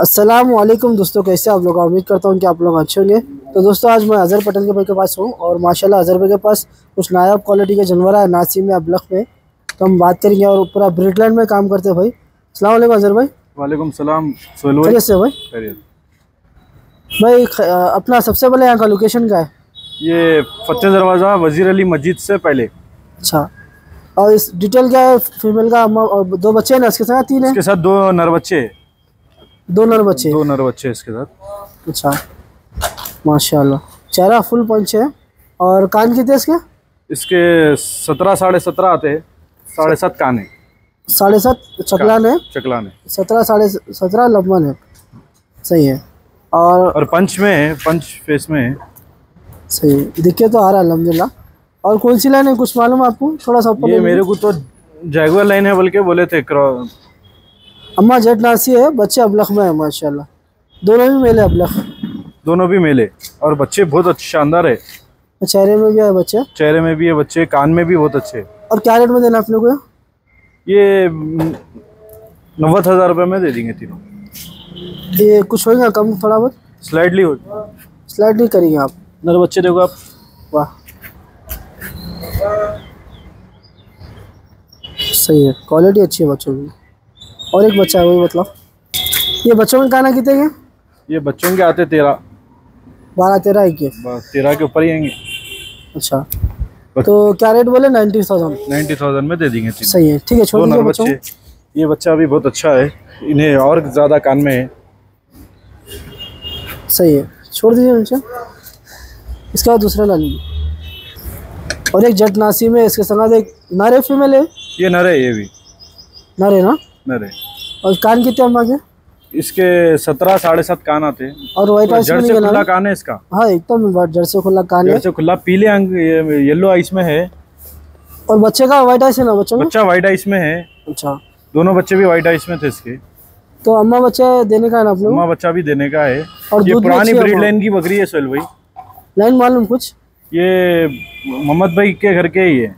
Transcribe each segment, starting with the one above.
अस्सलाम वालेकुम दोस्तों कैसे आप लोग? उम्मीद करता हूँ कि आप लोग अच्छे होंगे। तो दोस्तों आज मैं अज़हर पटेल के भाई के पास हूँ और माशाल्लाह अज़हर भाई के पास कुछ नायाब क्वालिटी के जानवर है नासिम में अबलख में। तो हम बात करेंगे और पूरा ब्रिटलैंड में काम करते हैं भाई। अस्सलाम वालेकुम अज़हर भाई। वालेकुम सलाम सोहेल भाई? भाई भाई अपना सबसे पहले यहाँ का लोकेशन क्या है? ये फतेह दरवाज़ा वज़ीर अली मस्जिद से पहले। अच्छा। और इस डिटेल क्या है? फीमेल का और दो बच्चे हैं ना इसके साथ तीन है? इसके साथ दो नर बच्चे हैं। दो नर बच्चे दो नर बच्चे इसके साथ। अच्छा। माशाल्लाह। चेहरा फुल पंच है। और कान कितने इसके? इसके सत्रह साढ़े सत्रह आते हैं। साढ़े सात कान है। साढ़े सात चकलान है? चकलान है। सत्रह साढ़े सत्रह लंबन है। सही है। और और पंच में है पंच फेस में है। सही है। दिखे तो आ रहा है अलहमदिल्ला और कौन सी लाइन है? कुछ मालूम आपको? थोड़ा सा ये मेरे को तो जैगुअर लाइन है बोल के बोले थे अम्मा जेट नासी है बच्चे अबलख में है माशाल्लाह। दोनों भी मेले अबलख दोनों भी मेले। और बच्चे बहुत अच्छे शानदार है। चेहरे में भी है बच्चे? चेहरे में भी है बच्चे कान में भी बहुत अच्छे। और क्या रेट में देना अपने को? ये? नब्बे हज़ार रुपये में दे देंगे तीनों। ये कुछ होगा कम थोड़ा बहुत? स्लाइडली हो स्लाइड नहीं करेंगे आप। नर बच्चे देखो आप। वाह। सही है। क्वालिटी अच्छी है बच्चों की। और एक बच्चा है वही मतलब ये बच्चों में खाना कितने के ये बच्चों के आते तेरह बारह तेरह एक के तेरह के ऊपर ही आएँगे। अच्छा। तो क्या रेट बोले? Ninety thousand. नाइन्टी थाउज़ेंड में दे देंगे सही है ठीक है छोड़ दो दीजिए बच्चों। ये बच्चा भी बहुत अच्छा है। इन्हें और ज़्यादा कान में है। सही है छोड़ दीजिए नीचे इसके बाद दूसरा ला लीजिए और एक जट नासी में इसके साथ एक नारे फीमेल है। ये नर ये भी। नारे ना? नर और कान कितने के? इसके सत्रह साढ़े सात कान आते हैं। और वाइट आइस में जड़ से खुला कान है इसका। हाँ एकदम जड़ से खुला कान है। जड़ से खुला पीले अंग ये येलो आइस में है। और बच्चे का वाइट आइस है ना बच्चों बच्चा व्हाइट आइस में है। अच्छा। दोनों बच्चे भी व्हाइट आइस में थे इसके। तो अम्मा बच्चे देने का है ना अपने अम्मा बच्चा भी देने का है। और ये पुरानी ब्रीड लाइन की बकरी है सोहेल भाई। लाइन मालूम कुछ? ये मोहम्मद भाई के घर के ही है।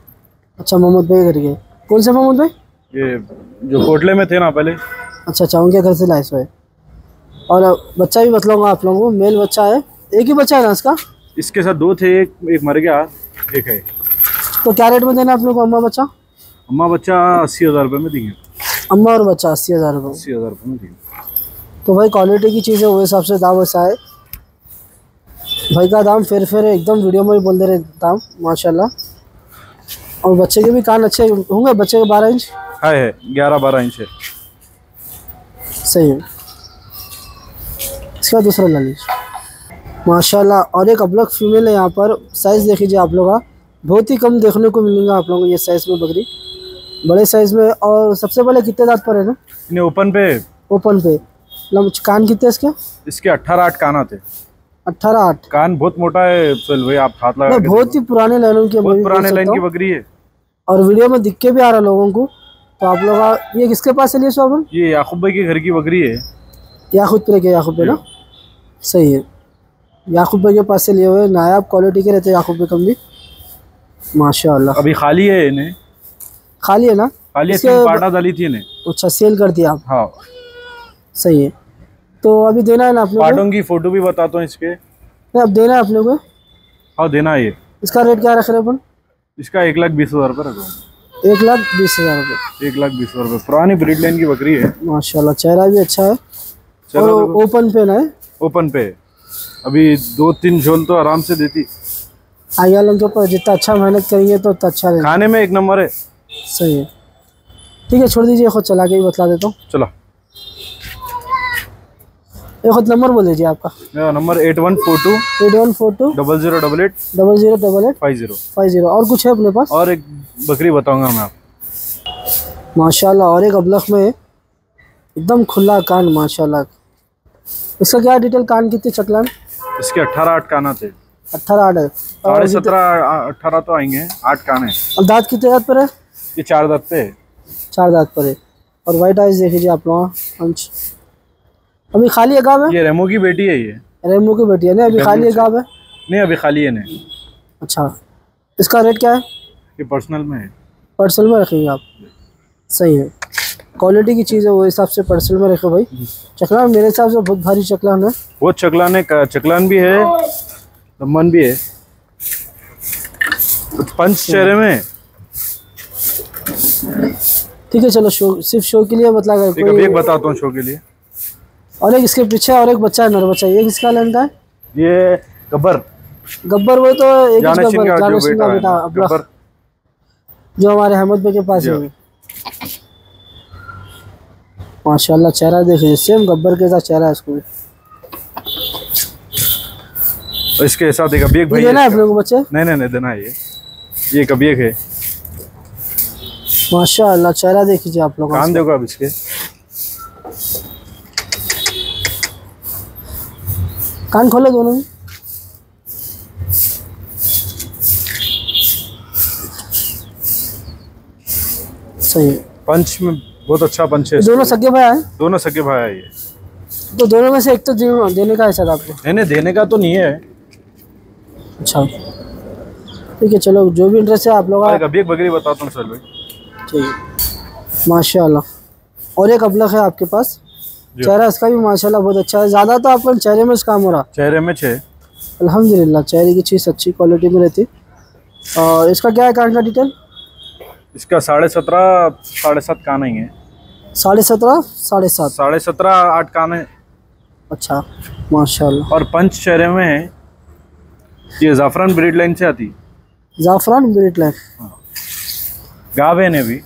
अच्छा मोहम्मद भाई घर के। कौन से मोहम्मद भाई? ये जो कोटले में थे ना पहले। अच्छा अच्छा उनके घर से लाए सो और बच्चा भी बतलाऊँगा आप लोगों को मेल बच्चा है। एक ही बच्चा है ना इसका? इसके साथ दो थे एक एक मर गया एक है। तो क्या रेट में देना आप लोग को अम्मा बच्चा? अम्मा बच्चा अस्सी हज़ार रुपये में देंगे। अम्मा और बच्चा अस्सी हज़ार रुपये अस्सी हज़ार रुपये में देंगे। तो भाई क्वालिटी की चीज़ है वो हिसाब से दाम ऐसा है। भाई का दाम फिर फिर एकदम वीडियो में ही बोल दे रहे दाम माशाल्लाह। और बच्चे के भी कान अच्छे होंगे बच्चे के बारह इंच? है है ग्यारह बारह इंच है। सही है। इसका दूसरा ला लीजिए। माशाल्लाह और एक अबलक फीमेल है यहाँ पर। साइज़ देख लीजिए आप लोग का। बहुत ही कम देखने को मिलेगा आप लोगों को ये साइज़ में बकरी। बड़े साइज़ में और सबसे पहले कितने दांत पर है ना? इन्हें ओपन पे। ओपन पे। लम कान कितने इसके? इसके अट्ठारह आठ कान आते अट्ठारह आठ। कान बहुत मोटा है भाई आप हाथ लगा बहुत ही पुराने लाइनों की बहुत पुराने लाइन की बकरी है। और वीडियो में दिख के भी आ रहा है लोगों को। तो आप लोग ये किसके पास है लिए सोबन ये याकूब भाई के घर की बकरी है। याकूब पे के याकूब पे ना? सही है। याकूब भाई के पास से लिए हुए नायाब क्वालिटी के रहते हैं याकूब पे कम भी। माशाल्लाह। अभी खाली है इन्हें। खाली है ना? खाली है, इसके पाटा डाली थी इन्हें। अच्छा सेल कर दिया आप। हाँ। सही है। तो अभी देना है ना आप पाटों की? फ़ोटो भी बताता हूँ इसके। नहीं, अब देना है अपने को? हाँ देना है ये। इसका रेट क्या रख रहे हैं अपन? इसका एक लाख बीस हज़ार रुपये रखो एक लाख बीस हज़ार रुपये एक लाख बीस हज़ार रुपये पुरानी ब्रीड लाइन की बकरी है। माशाल्लाह चेहरा भी अच्छा है। और ओपन ओपन पेन है। ओपन पे। अभी दो तीन झोल तो आराम से देती। आई आलम तो ऊपर जितना अच्छा मेहनत करेंगे तो उतना अच्छा खाने में एक नंबर है। सही है। ठीक है छोड़ दीजिए खुद चला के ही बतला देता हूँ। चलो। एक खुद नंबर बोल दीजिए आपका। Number eight one four two eight one four two double zero double eight double zero double eight five zero. Five zero. और कुछ है अपने पास? और एक बकरी बताऊँगा मैं आपको। माशाल्लाह और एक अबलख में एकदम खुला कान माशाल्लाह। इसका क्या डिटेल कान कितने चकलान? इसके अट्ठारह आठ कान आते हैं। अट्ठारह आठ है। साढ़े सत्रह अट्ठारह तो आएँगे आठ कान है। दांत कितने दांत पर है? ये चार दाँत पे है। चार दांत पर है। और वाइट आइज़ देख लीजिए आप लोग पंच अभी खाली है है ये रेमो की बेटी है ये। रेमू की बेटी है ना? अभी खाली है है नहीं अभी खाली है नहीं अच्छा। इसका रेट क्या है? ये पर्सनल में है। पर्सल में रखेंगे आप। सही है। क्वालिटी की चीज़ है वो हिसाब से पर्सल में रखो भाई। चकलान मेरे हिसाब से बहुत भारी चकलान है। वो चकलान है चकलान भी है दमन भी है। पंच चेहरे में। ठीक है चलो शो सिर्फ़ शो के लिए बतला कर एक बताता हूँ शो के लिए। और एक इसके पीछे और एक बच्चा है नर बच्चा। ये किसका का है? ये गब्बर। गब्बर वो तो एक गब्बर का सिंह का बेटा गब्बर। जो हमारे अहमद भाई के पास है। माशाल्लाह चेहरा देखिए सेम गब्बर के साथ चेहरा है इसको। इसके साथ एक अभी एक भाई देना है आप को बच्चे? नहीं नहीं नहीं देना है ये। ये एक है। माशाल्लाह चेहरा देख लीजिए आप लोग कान देखो अब इसके। कान खोलो दोनों। सही पंच में बहुत अच्छा पंच है। दोनों सगे भाई हैं? दोनों सगे भाई है ये। तो दोनों में से एक तो देने का है शायद आपको। नहीं नहीं देने का तो नहीं है। अच्छा। ठीक है चलो जो भी इंटरेस्ट है आप लोग अभी एक बकरी बताता हूँ सर भाई। ठीक है। माशाल्लाह। और एक अबलख है आपके पास। चेहरा इसका भी माशाल्लाह बहुत अच्छा है। ज़्यादा तो आपका चेहरे में काम हो रहा। चेहरे में छः। अल्हम्दुलिल्लाह चेहरे की चीज़ अच्छी क्वालिटी में रहती। और इसका क्या है कान का डिटेल इसका साढ़े सत्रह साढ़े सात कान ही है साढ़े सत्रह साढ़े सात। साढ़े सत्रह आठ कान है। अच्छा माशाल्लाह। और पंच चेहरे में है। ये जाफरान ब्रीड लाइन से आती। ज़ाफ़रान ब्रिट लाइन। गाब है ने भी।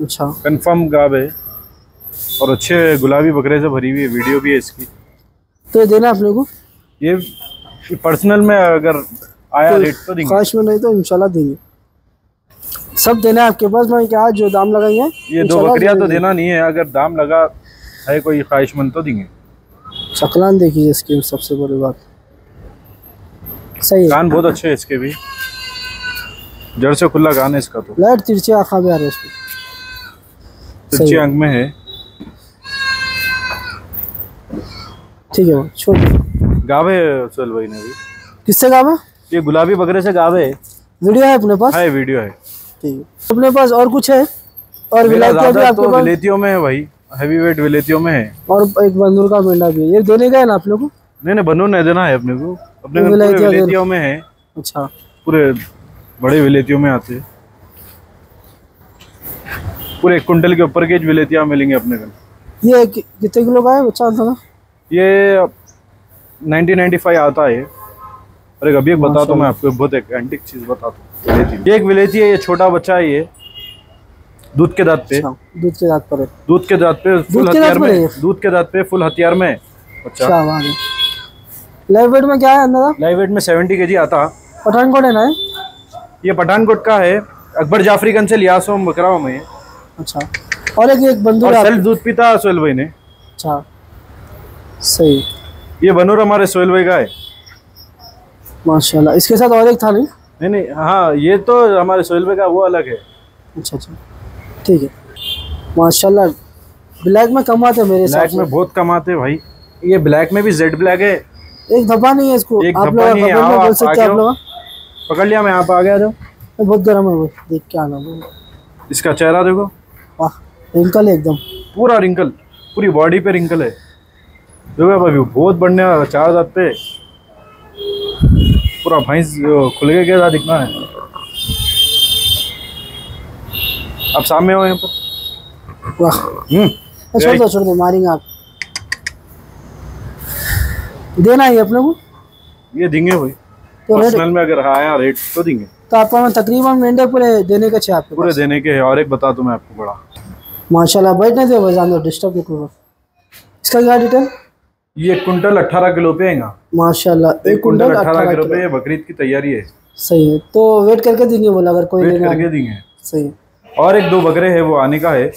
अच्छा। कंफर्म गाब है और अच्छे गुलाबी बकरे से भरी हुई है वीडियो भी है इसकी। तो ये देना है अपने को। ये पर्सनल में अगर आया रेट तो देंगे। ख्वाहिश में नहीं तो इंशाल्लाह देंगे। सब देना है आपके पास मैं क्या जो दाम लगाएँगे ये दो बकरियाँ तो देना नहीं है अगर दाम लगा है कोई ख्वाहिशमंद तो देंगे। शकलान देखिए इसकी सबसे बड़ी बात। सही कान बहुत अच्छे है इसके भी। जड़ से खुला कान है इसका तो। लाइट तिरछी आँखा भी आ रही है इसकी। तिरछी अंक में है। ठीक है छोड़ गावे सोल भाई ने भी किससे है ये गुलाबी बकरे से गावे वीडियो है अपने पास? हाँ, वीडियो है। ठीक है। अपने पास और कुछ है? और विलायती भी आपके तो पास? विलेतियों में है भाई हैवी वेट विलेतियों में है। और एक बंदूर का मेंढा भी है। ये देने का है ना आप लोग? को नहीं नहीं बनू नहीं देना है अपने को। अपने विलेतियों में है। अच्छा। पूरे बड़े विलेतियों में आते हैं। पूरे एक कुंटल के ऊपर के विलेतियाँ मिलेंगे अपने को ये कितने किलो का है? बच्चा था ये 1995 आता है। और एक अभी एक बता तो मैं आपको बहुत एक एंटिक चीज़ बताता हूँ। ये एक विलेती है ये छोटा बच्चा है ये। दूध के दांत पे। अच्छा। दूध के दांत पर दूध के दांत पे फुल हथियार में। दूध के दांत पे फुल हथियार में। अच्छा। लाइव वेट में क्या है अंदाज़ा? लाइव वेट में 70 केजी आता। पठानकोट है ना ये? पठानकोट का है। अकबर जाफरीगंज से लिया सो बकरा हूँ अच्छा। और एक एक है सेल्फ दूध पीता सोहेल भाई ने। अच्छा। सही। ये बनूर हमारे सोहेल भाई का है। माशाल्लाह इसके साथ और एक था नहीं? नहीं नहीं हाँ ये तो हमारे सोहेल भाई का वो अलग है। अच्छा अच्छा। ठीक है। माशाल्लाह ब्लैक में कम आते हैं मेरे ब्लैक में बहुत कमाते भाई। ये ब्लैक में भी जेड ब्लैक है। एक धब्बा नहीं है इसको। एक आप लोग है, बोल सकते हैं आप लोग। पकड़ लिया मैं यहाँ पे आ गया जो बहुत गर्म है वो देख के आना वो इसका चेहरा देखो। वाह रिंकल एकदम। पूरा रिंकल पूरी बॉडी पे रिंकल है। देखो भाई बहुत बढ़िया चार दांत पे। पूरा भैंस खुल के कैसा दिखना है? अब सामने हो यहाँ पर। वाह। हम्म। तो छोड़ दो छोड़ दो मारेंगे आप। देना है अपने को? ये देंगे भाई। तो पर्सनल में अगर आया रेट तो देंगे। तो आपका मैं तकरीबन मेंढे पूरे देने के छे आपके पूरे देने के है और एक बता दूँ मैं आपको बड़ा। माशाल्लाह बैठने दो भाई जान दो डिस्टर्ब नहीं करो। इसका क्या डिटेल ये कुंटल अट्ठारह किलो पे आएगा माशाल्लाह एक कुंटल अट्ठारह अठारह किलो पे ये बकरीद की तैयारी है। सही है तो वेट करके देंगे बोला अगर कोई वेट करके देंगे। सही है। और एक दो बकरे हैं वो आने का है।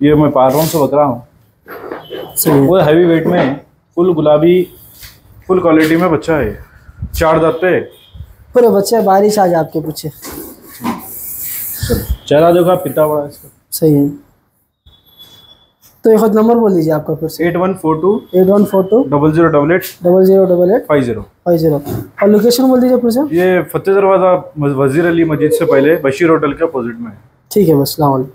ये मैं पारों से बकरा हूँ। वो हैवी वेट में है फुल गुलाबी फुल क्वालिटी में बच्चा है। चार दांत पे पूरे बच्चे बारिश आ जाए आपके पीछे। चेहरा देखो आप पिता बड़ा इसका। सही है। तो एक नंबर बोल दीजिए आपका फिर से। Eight one four two eight one four two double zero double eight double zero double eight five zero. Five zero. और लोकेशन बोल दीजिए फिर से। ये फतेह दरवाज़ा वज़ीर अली मस्जिद से पहले बशीर होटल के अपोजिट में है। ठीक है बस सलाम वालेकुम